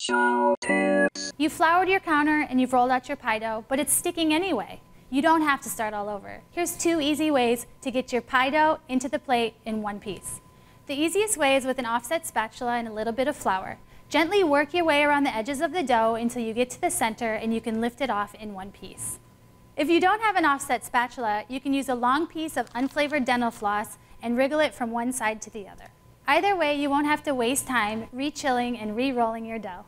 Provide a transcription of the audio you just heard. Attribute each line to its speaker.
Speaker 1: CHOW tips.
Speaker 2: You floured your counter and you've rolled out your pie dough, but it's sticking anyway. You don't have to start all over. Here's two easy ways to get your pie dough into the plate in one piece. The easiest way is with an offset spatula and a little bit of flour. Gently work your way around the edges of the dough until you get to the center and you can lift it off in one piece. If you don't have an offset spatula, you can use a long piece of unflavored dental floss and wriggle it from one side to the other. Either way, you won't have to waste time re-chilling and re-rolling your dough.